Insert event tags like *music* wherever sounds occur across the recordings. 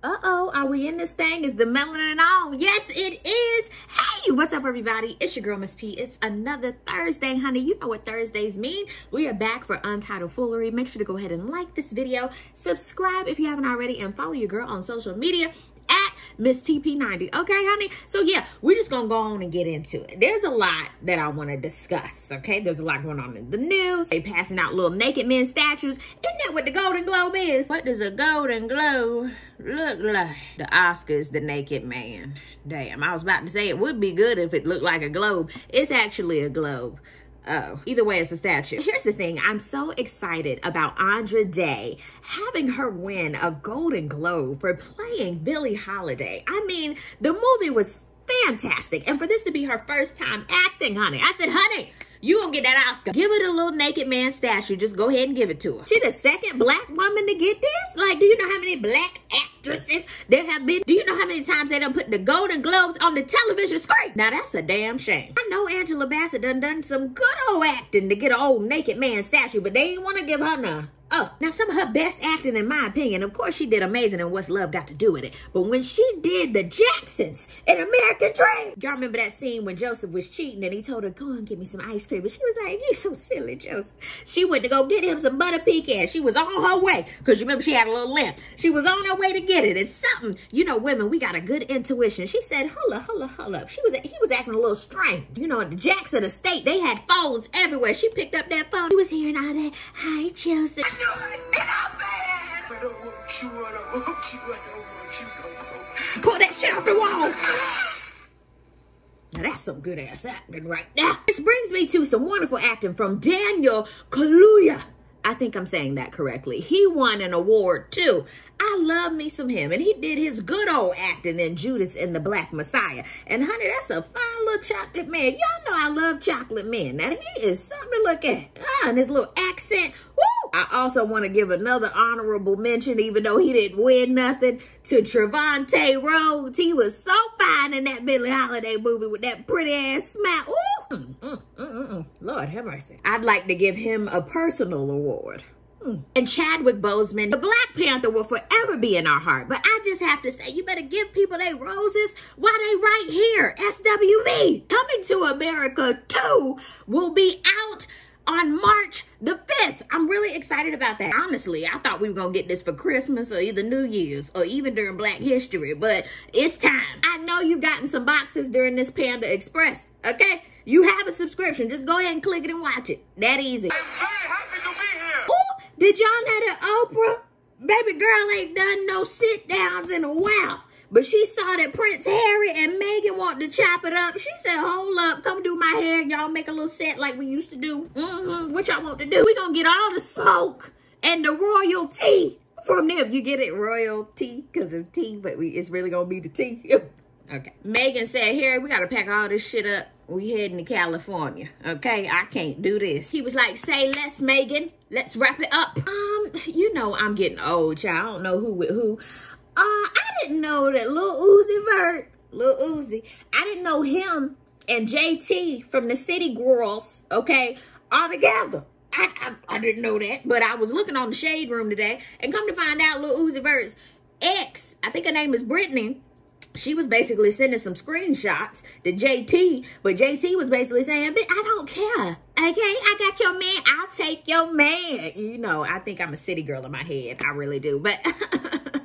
Uh-oh, are we in this thing? Is the melanin on? Yes, it is. Hey, what's up, everybody? It's your girl, Miss P. It's another Thursday, honey. You know what Thursdays mean. We are back for Untitled Foolery. Make sure to go ahead and like this video, subscribe if you haven't already, and follow your girl on social media Miss TP90. Okay, honey? So yeah, we're just gonna go on and get into it. There's a lot that I wanna discuss, okay? There's a lot going on in the news. They passing out little naked men statues. Isn't that what the Golden Globe is? What does a Golden Globe look like? The Oscars, the naked man. Damn, I was about to say it would be good if it looked like a globe. It's actually a globe. Oh, either way, it's a statue. Here's the thing. I'm so excited about Andra Day having her win a Golden Globe for playing Billie Holiday. I mean, the movie was fantastic. And for this to be her first time acting, honey, I said, honey, you gonna get that Oscar. Give it a little naked man statue. Just go ahead and give it to her. She the second black woman to get this? Like, do you know how many black actresses there have been? Do you know how many times they done put the Golden Globes on the television screen? Now, that's a damn shame. I know Angela Bassett done done some good old acting to get an old naked man statue, but they didn't want to give her none. Oh, now some of her best acting, in my opinion, of course she did amazing in What's Love Got to Do with It. But when she did the Jacksons in American Dream, y'all remember that scene when Joseph was cheating and he told her, go and get me some ice cream. And she was like, you so silly, Joseph. She went to go get him some butter pecan. She was on her way because you remember she had a little limp. She was on her way to get it. It's something, you know, women, we got a good intuition. She said, up, hold up. She was, he was acting a little strange. You know, at the Jackson estate, they had phones everywhere. She picked up that phone. She was hearing all that, hi, Joseph. Pull that shit off the wall. Now that's some good ass acting right now. This brings me to some wonderful acting from Daniel Kaluuya. I think I'm saying that correctly. He won an award too. I love me some him. And he did his good old acting in Judas and the Black Messiah. And honey, that's a fine little chocolate man. Y'all know I love chocolate men. Now he is something to look at. Ah, and his little accent. Woo! I also want to give another honorable mention, even though he didn't win nothing, to Trevante Rhodes. He was so fine in that Billie Holiday movie with that pretty ass smile. Ooh! Mm, mm, mm, mm, Lord have mercy. I'd like to give him a personal award. And Chadwick Boseman, the Black Panther will forever be in our heart. But I just have to say, you better give people their roses while they right here. SWV. Coming to America 2 will be out on March the 5th. I'm really excited about that. Honestly, I thought we were going to get this for Christmas or either New Year's or even during Black History, but it's time. I know you've gotten some boxes during this Panda Express, okay? You have a subscription. Just go ahead and click it and watch it. That easy. I'm very happy to be here. Ooh, did y'all know that Oprah, baby girl ain't done no sit downs in a while? But she saw that Prince Harry and Meghan wanted to chop it up. She said, hold up, come do my hair. Y'all make a little set like we used to do. Mm-hmm. What y'all want to do? we to get all the smoke and the royalty from them. You get it? Royalty because of tea, but we, it's really to be the tea. *laughs* okay. Meghan said, Harry, we got to pack all this shit up. We heading to California. Okay, I can't do this. He was like, say less, Meghan. Let's wrap it up. Um, you know I'm getting old, child. I don't know who with who. Uh, I didn't know that Lil Uzi Vert, Lil Uzi, I didn't know him and JT from the City Girls, okay, are together. I, I, I didn't know that, but I was looking on the Shade Room today and come to find out Lil Uzi Vert's ex, I think her name is Brittany, she was basically sending some screenshots to JT, but JT was basically saying, I don't care. Okay, I got your man. I'll take your man. You know, I think I'm a city girl in my head. I really do. But *laughs*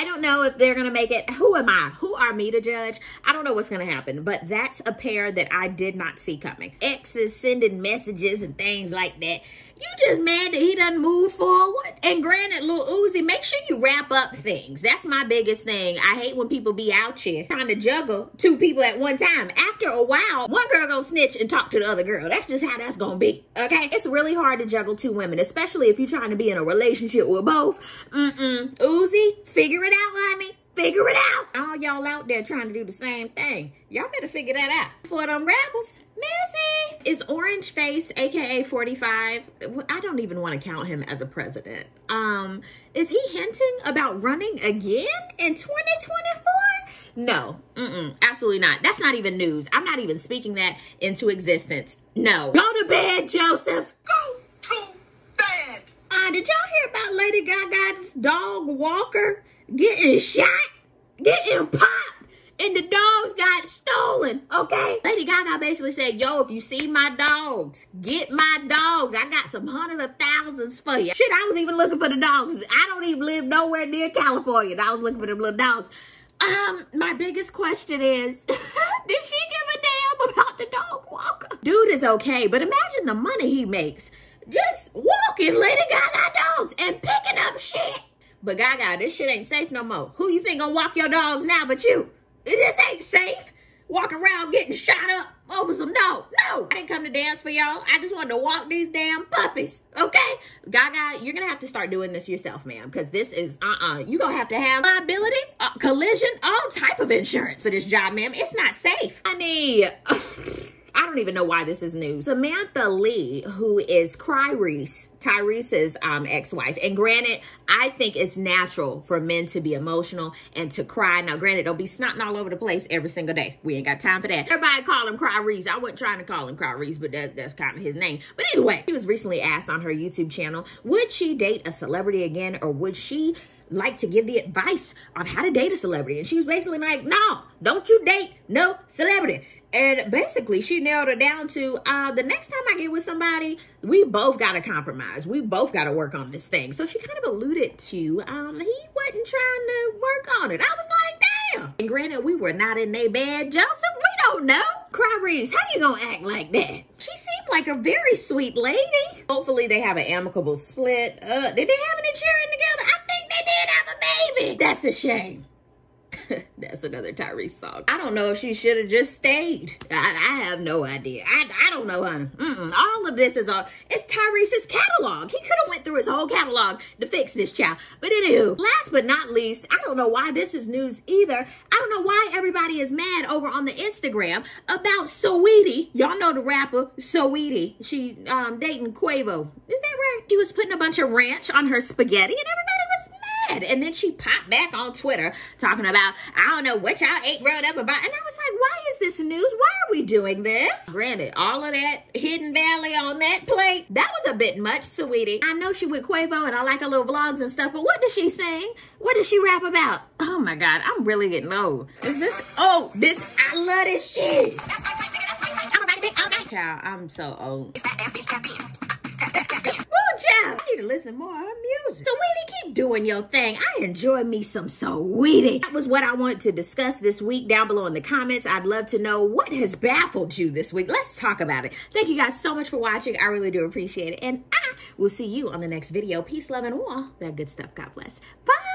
I don't know if they're going to make it. Who am I? Who are me to judge? I don't know what's going to happen. But that's a pair that I did not see coming. Exes sending messages and things like that. You just mad that he doesn't move forward. And granted, Lil Uzi, make sure you wrap up things. That's my biggest thing. I hate when people be out here trying to juggle two people at one time. After a while, one girl gonna snitch and talk to the other girl. That's just how that's gonna be, okay? It's really hard to juggle two women, especially if you're trying to be in a relationship with both. Mm-mm. Uzi, figure it out, honey. Figure it out. All y'all out there trying to do the same thing. Y'all better figure that out. For them rebels, Missy. Is Orange Face, aka 45, I don't even want to count him as a president. Um, is he hinting about running again in 2024? No, mm-mm, absolutely not. That's not even news. I'm not even speaking that into existence. No. Go to bed, Joseph. Go to bed. Uh, did y'all hear about Lady Gaga's dog Walker getting shot, getting popped, and the dogs got stolen, okay? Lady Gaga basically said, yo, if you see my dogs, get my dogs. I got some hundred of thousands for you. Shit, I was even looking for the dogs. I don't even live nowhere near California. I was looking for them little dogs. Um, my biggest question is, *laughs* did she give a damn about the dog walker? Dude is okay, but imagine the money he makes. Just walking Lady Gaga dogs and picking up shit. But Gaga, this shit ain't safe no more. Who you think gonna walk your dogs now but you? This ain't safe. Walking around getting shot up over some dog. No, I didn't come to dance for y'all. I just wanted to walk these damn puppies. Okay? Gaga, you're gonna have to start doing this yourself, ma'am, because this is uh-uh. You're gonna have to have liability, uh, collision, all type of insurance for this job, ma'am. It's not safe. Need *laughs* I don't even know why this is news. Samantha Lee, who is Cryreese, Tyrese's um, ex-wife. And granted, I think it's natural for men to be emotional and to cry. Now, granted, don't be snotting all over the place every single day. We ain't got time for that. Everybody call him Cryreese. I wasn't trying to call him Cryreese, but that, that's kind of his name. But either way, she was recently asked on her YouTube channel, would she date a celebrity again or would she like to give the advice on how to date a celebrity. And she was basically like, no, don't you date no celebrity. And basically, she narrowed it down to uh, the next time I get with somebody, we both got to compromise. We both got to work on this thing. So she kind of alluded to um, he wasn't trying to work on it. I was like, damn. And granted, we were not in a bad, Joseph. We don't know. Cryreese, how you gonna act like that? She seemed like a very sweet lady. Hopefully, they have an amicable split. Uh, did they have any cheering together? That's a shame. *laughs* That's another Tyrese song. I don't know if she should have just stayed. I, I, have no idea. I, I don't know. Mm -mm. All of this is all, it's Tyrese's catalog. He could have went through his whole catalog to fix this child. But anywho, last but not least, I don't know why this is news either. I don't know why everybody is mad over on the Instagram about Saweetie. Y'all know the rapper Saweetie. She um, dating Quavo. Is that right? She was putting a bunch of ranch on her spaghetti and everybody and then she popped back on Twitter talking about, I don't know what y'all ate growing up about. And I was like, why is this news? Why are we doing this? Granted, all of that Hidden Valley on that plate, that was a bit much, sweetie. I know she with Quavo and I like her little vlogs and stuff, but what does she sing? What does she rap about? Oh my God, I'm really getting old. Is this, oh, this, I love this shit. Child, I'm so old. I need to listen more of her music. Saweetie, keep doing your thing. I enjoy me some Saweetie. That was what I wanted to discuss this week down below in the comments. I'd love to know what has baffled you this week. Let's talk about it. Thank you guys so much for watching. I really do appreciate it. And I will see you on the next video. Peace, love, and all that good stuff. God bless. Bye.